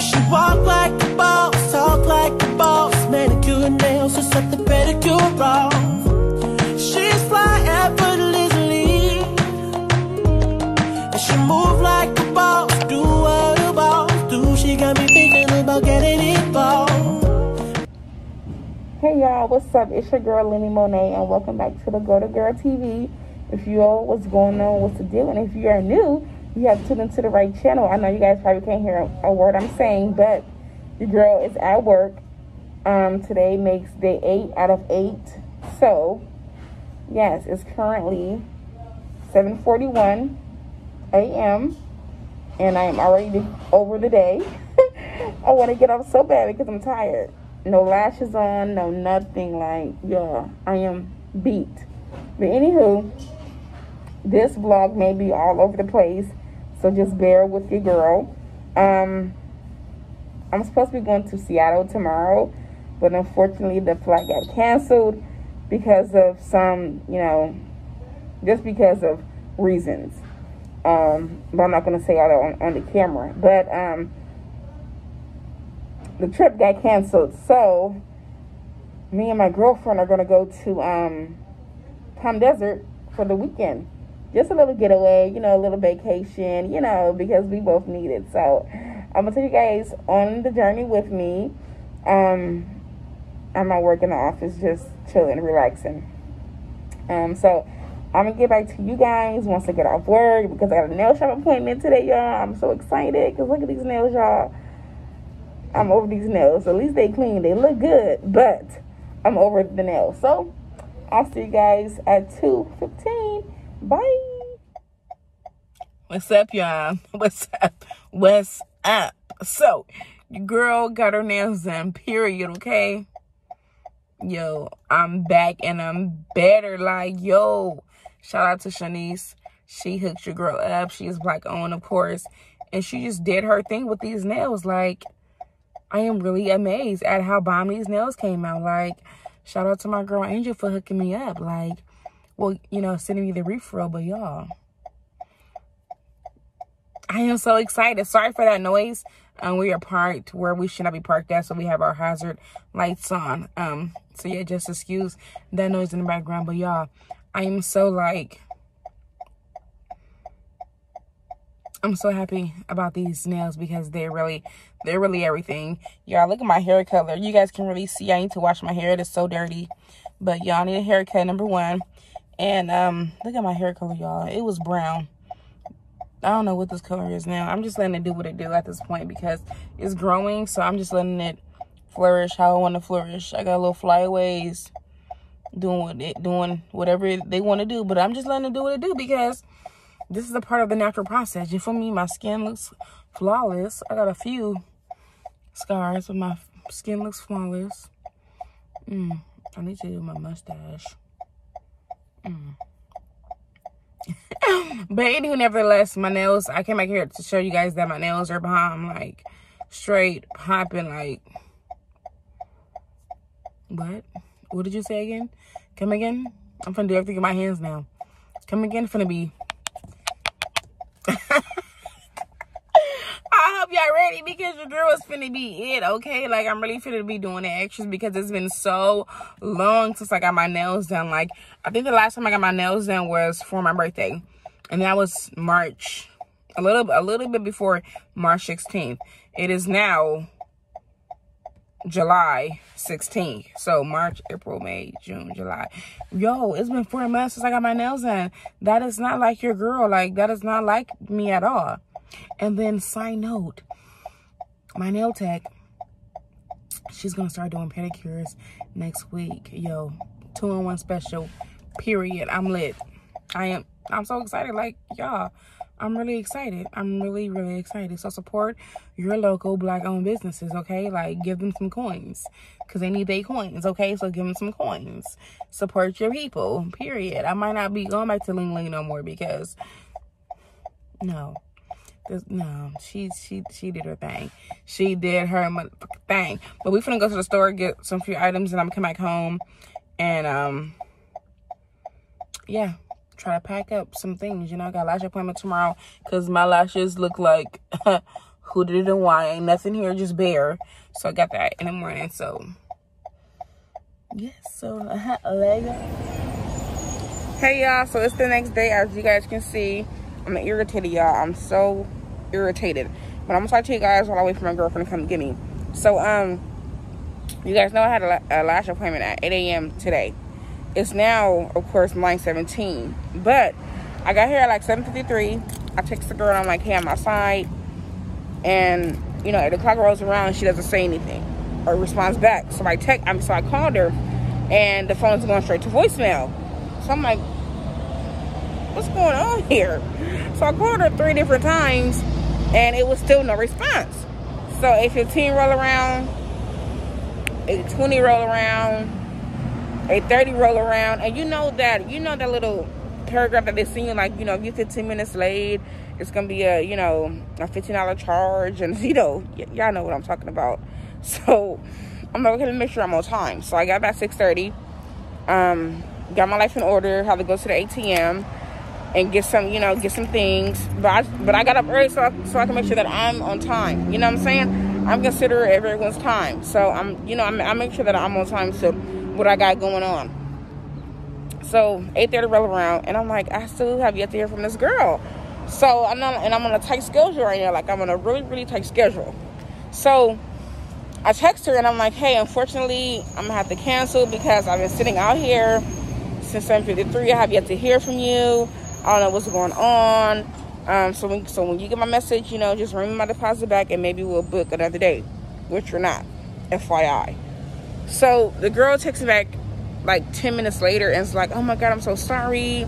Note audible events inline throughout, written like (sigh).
Cause she walk like a boss, talk like a boss. Manicure and nails, just set the pedicure off. She's fly effortlessly. And she move like a boss, do what a boss do. She got me thinking about getting involved. Hey y'all, what's up? It's your girl Lynnie Monae, and welcome back to the Go to Girl TV. If you all what's going on, what's the deal, and if you are new, you have tuned into the right channel. I know you guys probably can't hear a word I'm saying, but your girl is at work. Um, today makes day eight out of eight. So, yes, it's currently 7:41 a.m. and I am already over the day. (laughs) I want to get up so bad because I'm tired. No lashes on, no nothing. Like, yeah, I am beat. But anywho, this vlog may be all over the place, so just bear with your girl. Um, I'm supposed to be going to Seattle tomorrow, but unfortunately the flight got canceled because of some, you know, just because of reasons. Um, but I'm not going to say all that on, on the camera. But um, the trip got canceled, so me and my girlfriend are going to go to um, Palm Desert for the weekend just a little getaway, you know, a little vacation, you know, because we both need it. So I'm gonna take you guys on the journey with me. Um, I'm not work in the office, just chilling, relaxing. Um, so I'm gonna get back to you guys once I get off work because I got a nail shop appointment today, y'all. I'm so excited because look at these nails, y'all. I'm over these nails. At least they clean, they look good, but I'm over the nails. So I'll see you guys at 2:15. Bye. What's up, y'all? (laughs) What's up? What's up? So, your girl got her nails done, period, okay? Yo, I'm back and I'm better. Like, yo, shout out to Shanice. She hooked your girl up. She is black owned, of course. And she just did her thing with these nails. Like, I am really amazed at how bomb these nails came out. Like, shout out to my girl Angel for hooking me up. Like, well, you know, sending me the referral, but y'all, I am so excited. Sorry for that noise. Um, we are parked where we should not be parked at, so we have our hazard lights on. Um, so yeah, just excuse that noise in the background. But y'all, I am so like, I'm so happy about these nails because they're really, they're really everything. Y'all, look at my hair color. You guys can really see I need to wash my hair. It is so dirty. But y'all need a haircut, number one. And um, look at my hair color, y'all. It was brown. I don't know what this color is now. I'm just letting it do what it do at this point because it's growing. So I'm just letting it flourish how I want to flourish. I got little flyaways doing what it doing whatever they want to do. But I'm just letting it do what it do because this is a part of the natural process. You feel me? My skin looks flawless. I got a few scars, but my skin looks flawless. Mm, I need to do my mustache. Mm. (laughs) but anyway, nevertheless, my nails, I came back here to show you guys that my nails are behind, like, straight popping, like, what? What did you say again? Come again? I'm finna do everything in my hands now. Come again, finna be (laughs) y'all ready because your girl is finna be it, okay? Like, I'm really finna be doing the extras because it's been so long since I got my nails done. Like, I think the last time I got my nails done was for my birthday. And that was March, a little, a little bit before March 16th. It is now July 16th. So March, April, May, June, July. Yo, it's been four months since I got my nails done. That is not like your girl. Like, that is not like me at all. And then side note, my nail tech, she's gonna start doing pedicures next week. Yo, two in one special, period. I'm lit. I am, I'm so excited. Like, y'all, I'm really excited. I'm really, really excited. So support your local black owned businesses, okay? Like give them some coins because they need their coins, okay? So give them some coins. Support your people, period. I might not be going back to Ling Ling no more because, no no, she she she did her thing. She did her thing. But we finna go to the store get some few items, and I'm come back home, and um, yeah, try to pack up some things. You know, I got lash appointment tomorrow because my lashes look like who did it and why. Ain't nothing here, just bare. So I got that in the morning. So yes, so (laughs) a leg. Hey y'all, so it's the next day as you guys can see. I'm irritated, y'all. I'm so irritated. But I'm gonna talk to you guys while I wait for my girlfriend to come get me. So um you guys know I had a, a lash appointment at 8 a.m. today. It's now, of course, 9:17. But I got here at like 7:53. I text the girl and I'm like, hey, I'm outside. And you know, the clock rolls around, she doesn't say anything or responds back. So I text, I mean, so I called her, and the phone's going straight to voicemail. So I'm like, what's going on here? So I called her three different times, and it was still no response. So 8:15 roll around, a 20 roll around, a 30 roll around, and you know that you know that little paragraph that they send you, like you know, if you're 15 minutes late, it's gonna be a you know a $15 charge, and (laughs) you know, y'all know what I'm talking about. (laughs) So I'm okay, let me make sure I'm on time. So I got back 6:30. Um, got my life in order. Had to go to the ATM and get some, you know, get some things. But I, but I got up early so I, so I can make sure that I'm on time. You know what I'm saying? I'm considerate everyone's time. So I'm, you know, I'm, I make sure that I'm on time to what I got going on. So 8:30 roll around, and I'm like, I still have yet to hear from this girl. So I'm not, and I'm on a tight schedule right now. Like I'm on a really, really tight schedule. So I text her and I'm like, hey, unfortunately, I'm gonna have to cancel because I've been sitting out here since 7:53. I have yet to hear from you. I don't know what's going on. Um, so when so when you get my message, you know, just bring my deposit back and maybe we'll book another day, which you're not, FYI. So the girl texts back like 10 minutes later and it's like, oh my god, I'm so sorry.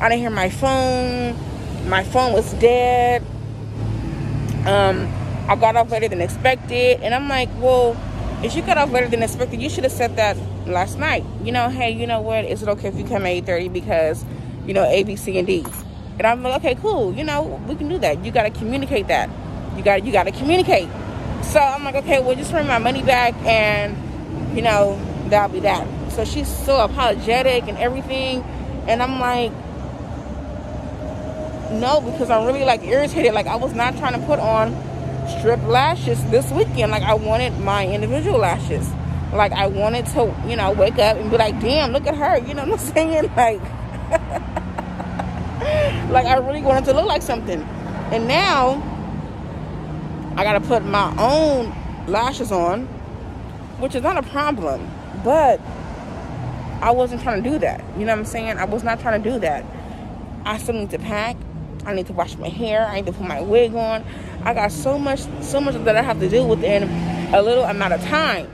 I didn't hear my phone. My phone was dead. Um, I got off later than expected. And I'm like, well, if you got off later than expected, you should have said that last night. You know, hey, you know what? Is it okay if you come at 8.30 because, you know, A, B, C, and D? And I'm like, okay, cool. You know, we can do that. You got to communicate that. You got you got to communicate. So I'm like, okay, well, just bring my money back and, you know, that'll be that. So she's so apologetic and everything. And I'm like, no, because I'm really like irritated. Like I was not trying to put on strip lashes this weekend. Like I wanted my individual lashes. Like I wanted to, you know, wake up and be like, damn, look at her. You know what I'm (laughs) saying? Like, (laughs) like I really wanted to look like something. And now I gotta put my own lashes on, which is not a problem. But I wasn't trying to do that. You know what I'm saying? I was not trying to do that. I still need to pack. I need to wash my hair. I need to put my wig on. I got so much, so much that I have to do within a little amount of time.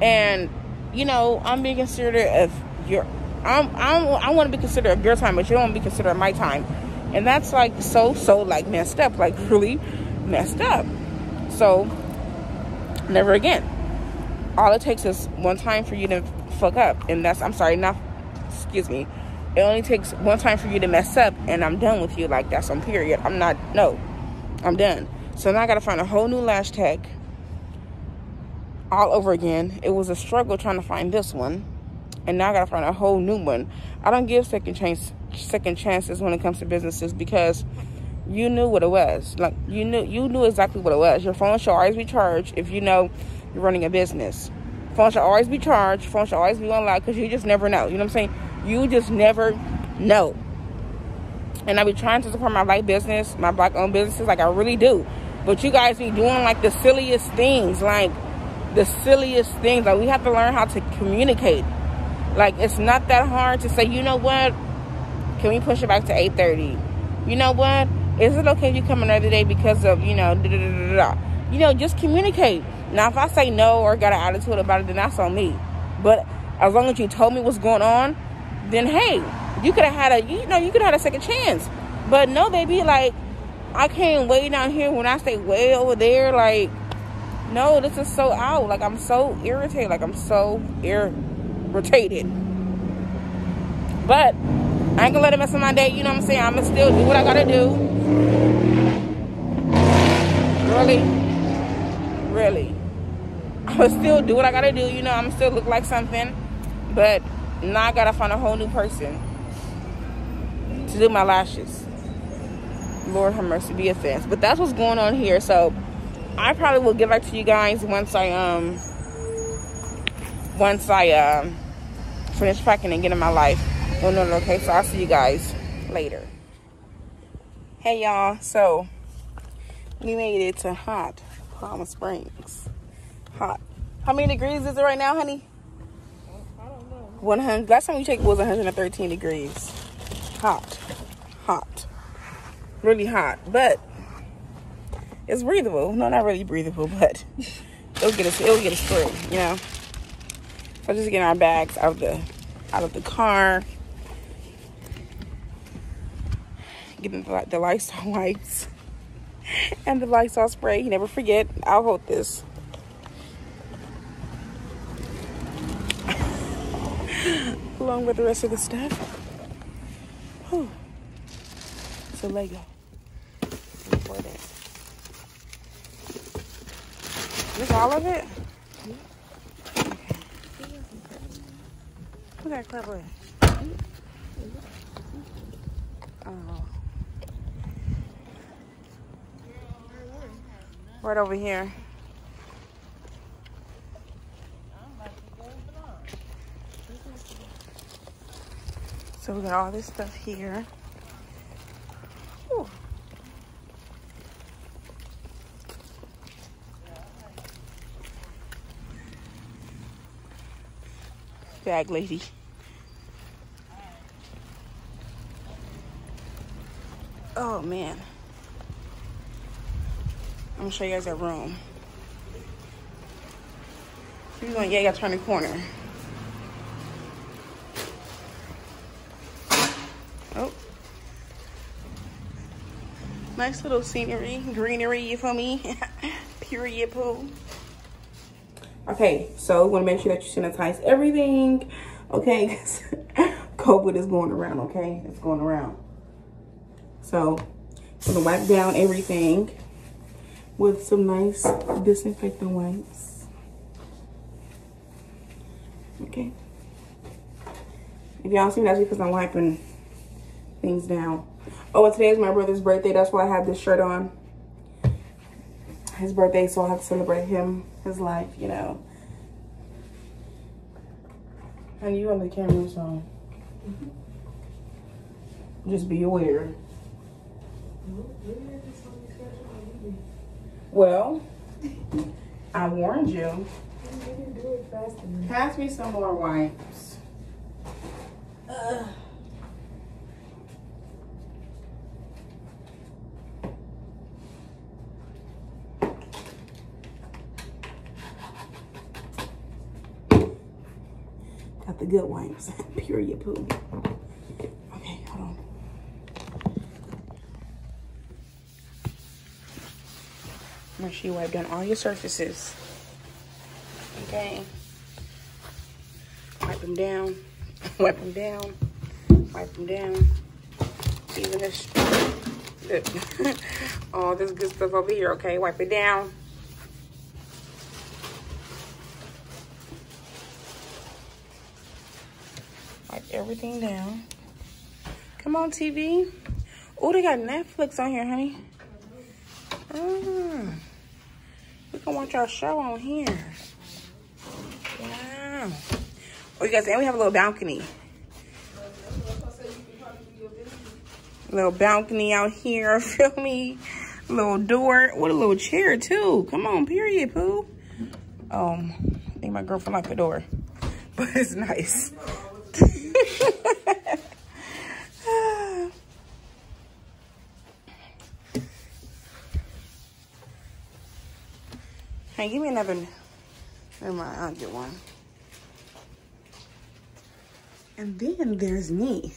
And you know, I'm being considered of your. I'm, I'm I want to be considered your time, but you don't want to be considered my time. And that's like so, so like messed up, like (laughs) really messed up. So, never again. All it takes is one time for you to fuck up, and that's I'm sorry, not excuse me it only takes one time for you to mess up and I'm done with you. Like that's on period. I'm not, no, I'm done. So now I got to find a whole new lash tech all over again. It was a struggle trying to find this one. And now I got to find a whole new one. I don't give second chance, second chances when it comes to businesses because you knew what it was. Like you knew, you knew exactly what it was. Your phone should always be charged if you know you're running a business. Phone should always be charged. Phone should always be on loud because you just never know. You know what I'm saying? You just never know. And I be trying to support my black business, my black owned businesses, like I really do. But you guys be doing like the silliest things, like the silliest things. Like we have to learn how to communicate. Like it's not that hard to say, you know what? Can we push it back to 8:30? You know what? Is it okay if you come another day because of, you know, da, da, da, da, you know, just communicate. Now if I say no or got an attitude about it, then that's on me. But as long as you told me what's going on, then hey, you could have had a you know you could have had a second chance. But no, baby, like I can't way down here when I stay way over there. Like no, this is so out. Like I'm so irritated. Like I'm so irritated. Rotated, but I ain't gonna let it mess up my day. You know what I'm saying? I'ma still do what I gotta do. Really, really. I'ma still do what I gotta do. You know, I'ma still look like something, but now I gotta find a whole new person to do my lashes. Lord have mercy, be a fence. But that's what's going on here. So I probably will get back to you guys once I um once I um finish packing and get in my life. No. Okay, so I'll see you guys later. Hey y'all, so we made it to hot Palm Springs. Hot. How many degrees is it right now, honey? I don't know. 100. Last time we checked was 113 degrees. Hot, hot, really hot, but it's breathable. No, not really breathable, (laughs) but it'll get us. It'll get us through. You know. So just getting our bags out of the out of the car. Getting the, the Lysol (laughs) wipes and the Lysol spray. You never forget. I'll hold this. (laughs) Along with the rest of the stuff. Whew. It's a Lego. This all of it? Okay. That clever. Oh. Right over here. So we got all this stuff here. Whew. Bag lady. Oh man. I'm gonna show you guys that room. You're going, yeah, you gotta turn the corner. Oh. Nice little scenery, greenery, you feel me? (laughs) Period poo. Okay, so want to make sure that you sanitize everything, okay? (laughs) COVID is going around, okay? It's going around. So, I'm gonna wipe down everything with some nice disinfectant wipes. Okay. If y'all see that's because I'm wiping things down. Oh, and today is my brother's birthday. That's why I have this shirt on. His birthday, so I'll have to celebrate him, his life, you know. And you on the camera, so mm-hmm. just be aware. Well, I warned you. Pass me some more wipes. Ugh. The good wipes. (laughs) Period poo. Okay, hold on. Make sure you wipe down all your surfaces. Okay. Wipe them (laughs) down. wipe them down. Wipe them down. Even this, (laughs) all this good stuff over here. Okay, wipe it down. Wipe everything down. Come on, TV. Oh, they got Netflix on here, honey. Mm. We can watch our show on here. Wow. Oh, you guys, and we have a little balcony. Little balcony out here, (laughs) feel me? Little door with a little chair too. Come on, period, poo. Um, I think my girlfriend liked the door, (laughs) but it's nice. Hey, give me another. Never mind, I'll get one. And then there's me.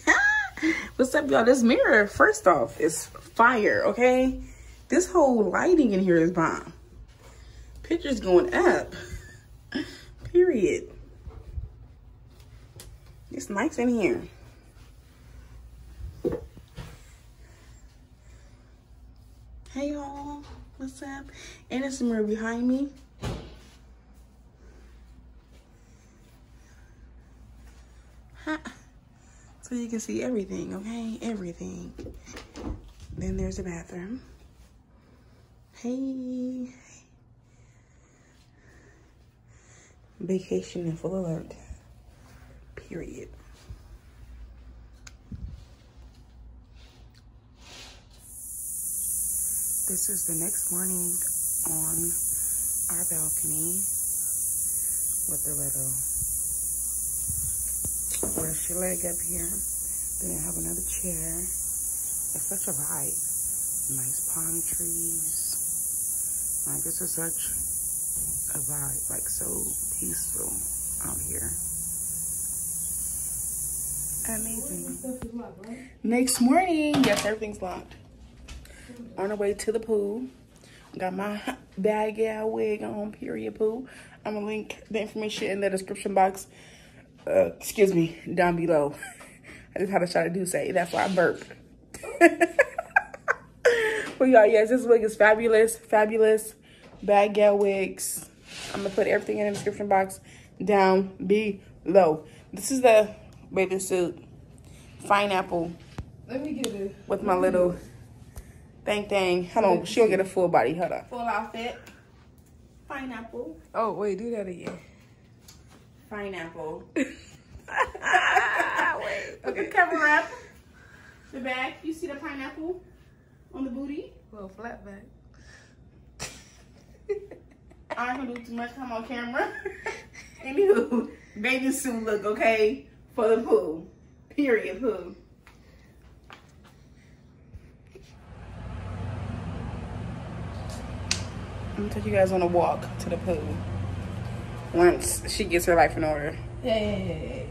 (laughs) What's up, y'all? This mirror, first off, is fire, okay? This whole lighting in here is bomb. Pictures going up. (laughs) Period. It's nice in here. Hey, y'all. And it's a mirror behind me. Ha. So you can see everything, okay? Everything. Then there's the bathroom. Hey. Vacation in full alert. Period. This is the next morning on our balcony with the little rest your leg up here. Then I have another chair. It's such a vibe. Nice palm trees. Like this is such a vibe, like so peaceful out here. Amazing. Next morning, yes, everything's locked on our way to the pool. Got my bad gal wig on, period pool. I'm gonna link the information in the description box. Uh, excuse me, down below. (laughs) I just had a shot of Douce. That's why I burped. (laughs) well, y'all, yes, this wig is fabulous, fabulous. Bad gal wigs. I'm gonna put everything in the description box down below. This is the bathing suit, pineapple. Let me get it. With my little Thing, thing. Hold on. She don't get a full body. Hold on. Full outfit. Pineapple. Oh, wait. Do that again. Pineapple. (laughs) wait. Okay. The cover up. The back. You see the pineapple on the booty? Little flat back. I ain't gonna do too much. Come on camera. (laughs) Anywho, bathing suit look, okay? For the pool. Period, pool. Gonna take you guys on a walk to the pool once she gets her life in order. Yeah, yeah, yeah, yeah.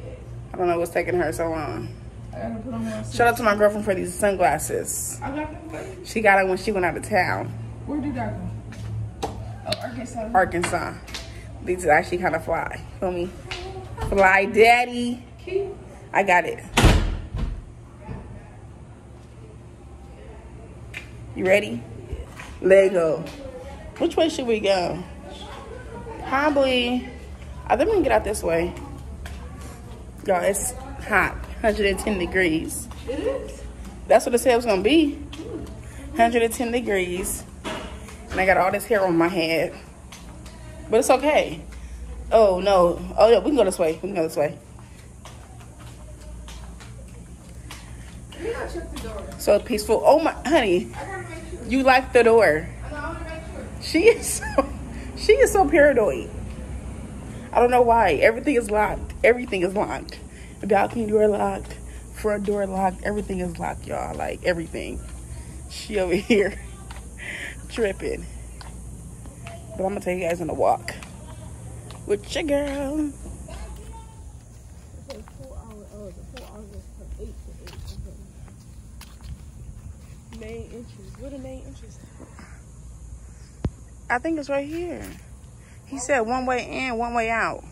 I don't know what's taking her so long. I gotta put on my Shout out to my girlfriend for these sunglasses. I got them. She got them when she went out of town. Where did I go? Oh, Arkansas. Arkansas. These are actually kind of fly. Feel me? Fly daddy. I got it. You ready? Lego. Which way should we go? Probably, I think we can get out this way. Y'all, it's hot, 110 degrees. It is? That's what it said it was gonna be. 110 degrees. And I got all this hair on my head. But it's okay. Oh no. Oh yeah, we can go this way. We can go this way. You gotta check the door. So peaceful. Oh my honey. I gotta make sure. You like the door. I know, I wanna make sure. She is so (laughs) she is so paranoid. I don't know why. Everything is locked. Everything is locked. Balcony door locked. Front door locked. Everything is locked, y'all. Like everything. She over (laughs) here tripping. But I'm gonna take you guys on a walk with your girl. Main entrance. Where the main entrance? I think it's right here. He said one way in, one way out.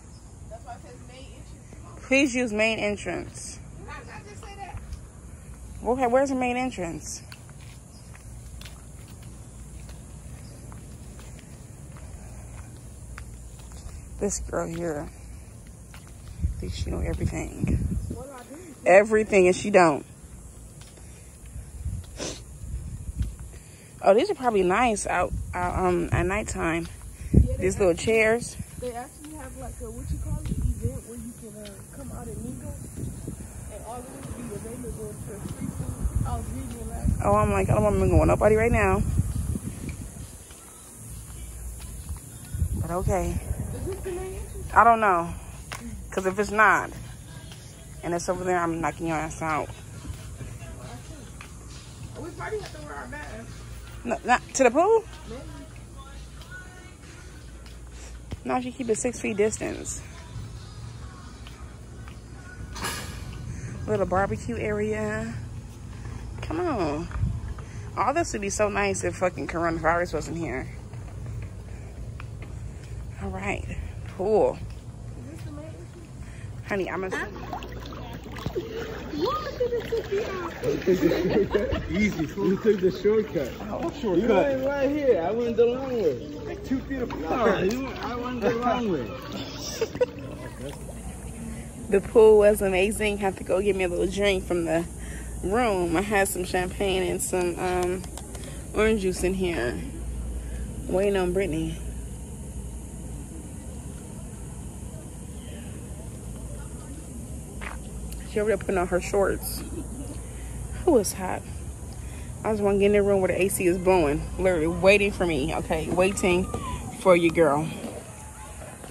Please use main entrance. I, I? Okay, where's the main entrance? This girl here thinks she know everything. I? Everything, and she don't. Oh, these are probably nice out, out um at nighttime. Yeah, These little chairs. they actually have like a, what you call it, event where you can uh, come out and mingle. And all of this be available for free food. I was reading last Oh, I'm like, I don't want to go with nobody right now. But okay. Is this the main entrance? I don't know. Because if it's not, and it's over there, I'm knocking your ass out. We probably have to wear our masks. No, not to the pool? Maybe. No, you keep it six feet distance. Little barbecue area. Come on. All this would be so nice if fucking coronavirus wasn't here. All right. Pool. Honey, I'm gonna. What did it take you out? Easy. You took the shortcut. Oh, You went right here. I went the long way. Like two feet apart. No, I went the long way. (laughs) The pool was amazing. Have to go get me a little drink from the room. I had some champagne and some um, orange juice in here. Waiting on Brittany. She over there putting on her shorts. Who is hot? I just want to get in the room where the AC is blowing. Literally waiting for me. Okay, waiting for you, girl.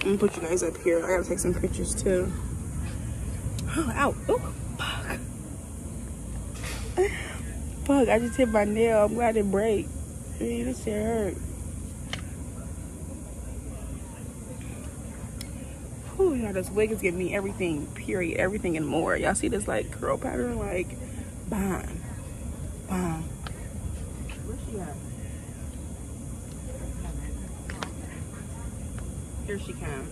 I'm gonna put you guys up here. I gotta take some pictures too. Oh, (gasps) ow. Oh, fuck. (sighs) Fuck, I just hit my nail. I'm glad it break. Man, this shit hurt. Y'all, this wig is giving me everything, period, everything and more. Y'all see this, like, curl pattern? Like, bomb. Bomb. Where's she at? Here she come.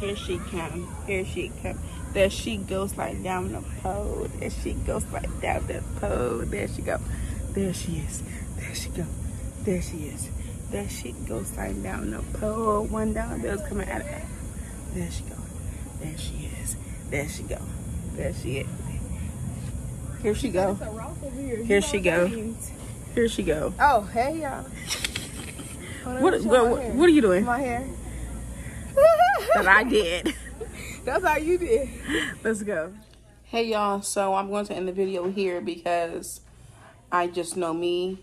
Here she come. Here she come. There she goes like down the pole. There she goes like down the pole. There she go. There she is. There she go. There she is. That she goes sliding down the pole. One dollar bill's coming out of her. There she go. There she is. There she go. There she is. Here she go. Here she go. Here she go. Oh, hey y'all. (laughs) What what, what, what are you doing? My hair. (laughs) That I did. (laughs) That's how you did. Let's go. Hey y'all, so I'm going to end the video here because I just know me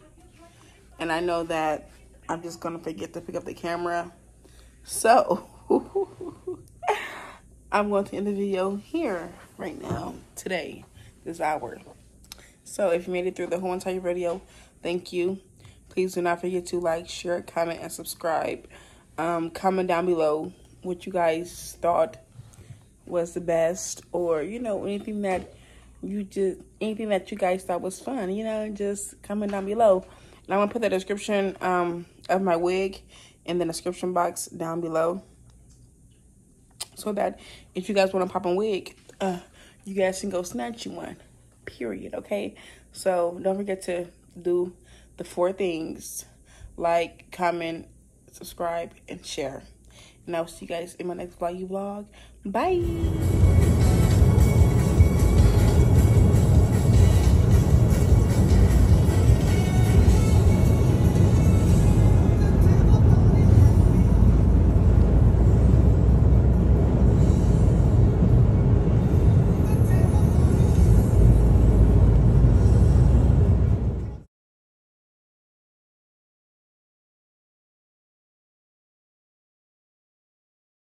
and I know that I'm just gonna forget to pick up the camera. So I'm going to end the video here right now, today, this hour. So if you made it through the whole entire video, thank you. Please do not forget to like, share, comment, and subscribe. Um, comment down below what you guys thought was the best or you know anything that you just anything that you guys thought was fun you know just comment down below and i'm gonna put the description um of my wig in the description box down below so that if you guys want to pop a wig uh you guys can go snatch you one period okay? So don't forget to do the four things like comment subscribe and share. And i'll see you guys in my next vlog. Bye.